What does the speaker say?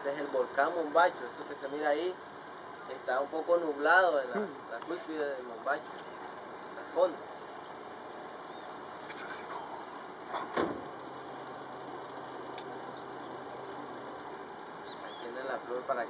Ese es el volcán Mombacho, eso que se mira ahí está un poco nublado en la, hmm. la cúspide de Mombacho, al fondo. Ahí tienen la flor para